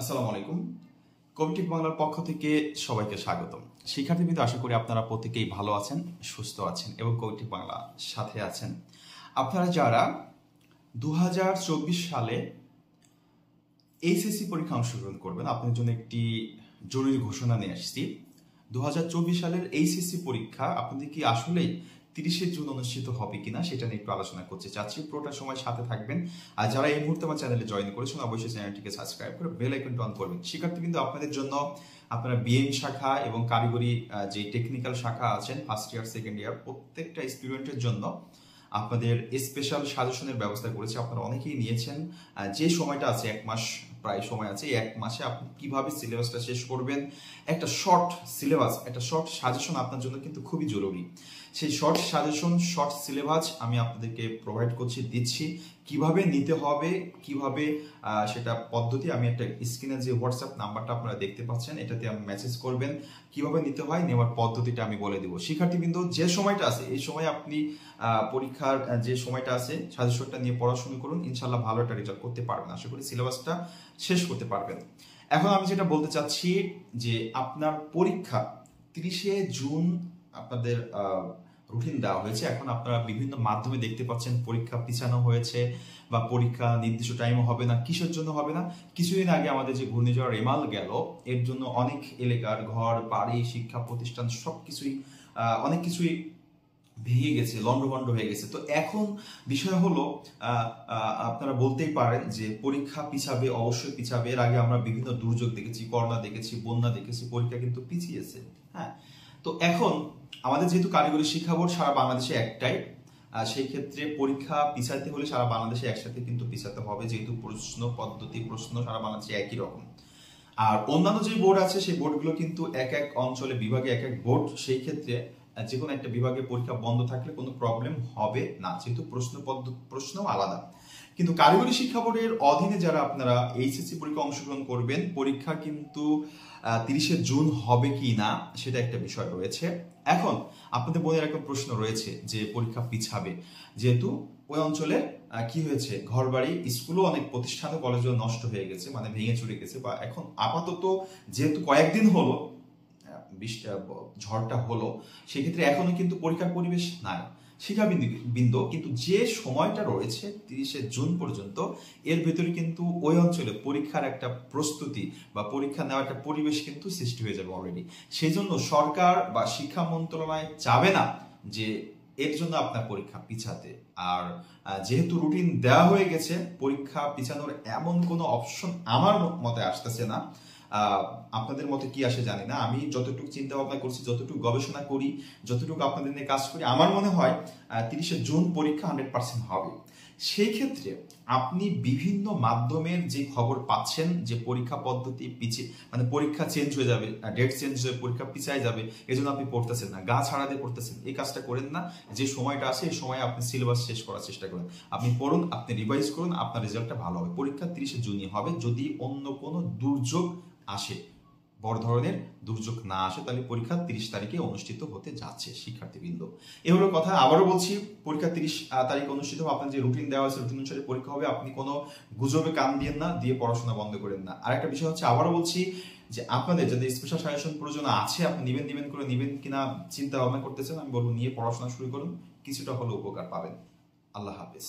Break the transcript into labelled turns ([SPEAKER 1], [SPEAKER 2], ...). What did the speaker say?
[SPEAKER 1] আসসালামু আলাইকুম। কমিটিক বাংলার পক্ষ থেকে সবাইকে স্বাগতম। শিক্ষার্থীবৃন্দ, আশা করি আপনারা প্রত্যেকেই ভালো আছেন, সুস্থ আছেন এবং কমিটিক বাংলা সাথে আছেন। আপনারা যারা দু হাজার চব্বিশ সালে এইচএসসি পরীক্ষা অংশগ্রহণ করবেন আপনার জন্য একটি জরুরি ঘোষণা নিয়ে আসছি। দু হাজার চব্বিশ সালের এইচএসসি পরীক্ষা আপনাদের কি আসলেই তিরিশে জুন অনুষ্ঠিত হবে কিনা সেটা নিয়ে একটু আলোচনা করতে চাচ্ছি। পুরোটা সময় সাথে থাকবেন। আর যারা এই মুহূর্তে আমার চ্যানেলে জয়েন করেছেন, অবশ্যই চ্যানেলটিকে সাবস্ক্রাইব করে বেল আইকনটি অন করবেন। শিক্ষার্থী কিন্তু আপনাদের জন্য আপনারা বিএম শাখা এবং কারিগরি যে টেকনিক্যাল শাখা আছেন ফার্স্ট ইয়ার সেকেন্ড ইয়ার প্রত্যেকটা স্টুডেন্টের জন্য আপনাদের স্পেশাল সাজেশনের ব্যবস্থা করেছে। আপনারা অনেকেই নিয়েছেন। যে সময়টা আছে, এক মাস প্রায় সময় আছে, এক মাসে আপনি কীভাবে সিলেবাসটা শেষ করবেন, একটা শর্ট সিলেবাস একটা শর্ট সাজেশন আপনার জন্য কিন্তু খুবই জরুরি। সেই শর্ট সাজেশন শর্ট সিলেবাস আমি আপনাদেরকে প্রোভাইড করছি, দিচ্ছি। কীভাবে নিতে হবে, কীভাবে সেটা পদ্ধতি, আমি একটা স্ক্রিনে যে হোয়াটসঅ্যাপ নাম্বারটা আপনারা দেখতে পাচ্ছেন, এটাতে আমি মেসেজ করবেন। কীভাবে নিতে হয়, নেওয়ার পদ্ধতিটা আমি বলে দেবো। শিক্ষার্থীবৃন্দ, যে সময়টা আছে, এই সময় আপনি পরীক্ষার যে সময়টা আছে সাজেশনটা নিয়ে পড়াশোনা করুন ইনশাল্লাহ ভালো একটা রেজাল্ট করতে পারবেন। আশা করি সিলেবাসটা শেষ করতে পারবেন। এখন আমি যেটা বলতে চাচ্ছি যে, আপনার পরীক্ষা তিরিশে জুন আপনাদের রুটিন দেওয়া হয়েছে। এখন আপনারা বিভিন্ন মাধ্যমে দেখতে পাচ্ছেন পরীক্ষা পিছানো হয়েছে বা পরীক্ষা নির্দিষ্ট টাইমে হবে না কিসের জন্য হবে না? কিছুদিন আগে আমাদের যে ঘূর্ণিঝড় রেমাল গেল এর জন্য অনেক এলাকার ঘর বাড়ি শিক্ষা প্রতিষ্ঠান সবকিছুই আহ, অনেক কিছুই ভেঙে গেছে লন্ডভন্ড হয়ে গেছে। তো এখন বিষয় হলো আপনারা বলতেই পারেন যে পরীক্ষা পিছাবে অবশ্যই পিছাবে। এর আগে আমরা বিভিন্ন দুর্যোগ দেখেছি করোনা দেখেছি বন্যা দেখেছি পরীক্ষা কিন্তু পিছিয়েছে। হ্যাঁ তো এখন আমাদের যেহেতু কারিগরি শিক্ষা বোর্ড সারা বাংলাদেশে একটাই সেই ক্ষেত্রে পরীক্ষা পিছাতে হলে সারা বাংলাদেশে একসাথে কিন্তু পিছাতে হবে, যেহেতু প্রশ্ন, পদ্ধতি, প্রশ্ন সারা বাংলাদেশে একই রকম। আর অন্যান্য যে বোর্ড আছে, সেই বোর্ডগুলো কিন্তু এক এক অঞ্চলে, বিভাগে এক এক বোর্ড, সেই ক্ষেত্রে যে কোনো একটা বিভাগে পরীক্ষা বন্ধ থাকলে কোনো প্রবলেম হবে না। যেহেতু প্রশ্ন পদ্ধতি প্রশ্ন আলাদা। কিন্তু কারিগরি শিক্ষা বোর্ডের অধীনে যারা আপনারা এইচএসসি পরীক্ষা অংশগ্রহণ করবেন, পরীক্ষা কিন্তু তিরিশে জুন হবে কি না, সেটা একটা বিষয় রয়েছে। এখন আপনাদের মনে একটা প্রশ্ন রয়েছে যে পরীক্ষা পিছাবে। যেহেতু ওই অঞ্চলে কি হয়েছে? ঘরবাড়ি, স্কুলও অনেক প্রতিষ্ঠান কলেজও নষ্ট হয়ে গেছে মানে ভেঙে চুরে গেছে বা এখন আপাতত যেহেতু কয়েকদিন হলো বৃষ্টি ঝড়টা হলো, সেক্ষেত্রে এখনও কিন্তু পরীক্ষার পরিবেশ নাই। শিক্ষাবিন্দু বিন্দু কিন্তু যে সময়টা রয়েছে তিরিশে জুন পর্যন্ত, এর ভেতরে কিন্তু ওই অঞ্চলে পরীক্ষার একটা প্রস্তুতি বা পরীক্ষা নেওয়ার একটা পরিবেশ কিন্তু সৃষ্টি হয়ে যাবে অলরেডি সেই জন্য সরকার বা শিক্ষা মন্ত্রণালয় চাবে না যে এর জন্য আপনার পরীক্ষা পিছাতে। আর যেহেতু রুটিন দেওয়া হয়ে গেছে, পরীক্ষা পিছানোর এমন কোনো অপশন আমার মতে আসতেছে না। আপনাদের মতে কি আসে জানি না। আমি যতটুকু চিন্তা ভাবনা করছি, যতটুকু গবেষণা করি, যতটুকু আপনাদের নিয়ে কাজ করি, আমার মনে হয় তিরিশে জুন পরীক্ষা হান্ড্রেড পার্সেন্ট হবে। সেই ক্ষেত্রে আপনি বিভিন্ন মাধ্যমের যে খবর পাচ্ছেন, যে পরীক্ষা পদ্ধতি পিছিয়ে মানে পরীক্ষা চেঞ্জ হয়ে যাবে ডেট চেঞ্জ হয়ে পরীক্ষা পিছায় যাবে, এজন্য আপনি পড়তেছেন না, গা ছাড়া দিয়ে পড়তেছেন। এই কাজটা করেন না, যে সময়টা আছে, এই সময় আপনি সিলেবাস শেষ করার চেষ্টা করেন। আপনি পড়ুন, আপনি রিভাইজ করুন, আপনার রেজাল্টটা ভালো হবে। পরীক্ষা তিরিশে জুনই হবে, যদি অন্য কোনো দুর্যোগ আসে। বড় ধরনের দুর্যোগ না আসে, তাহলে পরীক্ষা তিরিশ তারিখে অনুষ্ঠিত হতে যাচ্ছে শিক্ষার্থীবৃন্দ। এ হলো কথা, আবারও বলছি, পরীক্ষা তিরিশ তারিখে অনুষ্ঠিত হবে, আপনার যে রুটিন দেওয়া আছে রুটিন অনুসারে পরীক্ষা হবে, আপনি কোনো গুজবে কান দিয়েন না, দিয়ে পড়াশোনা বন্ধ করেন না। আর একটা বিষয় হচ্ছে, আবারও বলছি যে আপনাদের যাদের স্পেশাল সাজেশন প্রয়োজন আছে, আপনি নিবেন নিবেন করে নিবেন কিনা চিন্তা ভাবনা করতেছেন, আমি বলব নিয়ে পড়াশোনা শুরু করুন, কিছুটা হলেও উপকার পাবেন। আল্লাহ হাফেজ।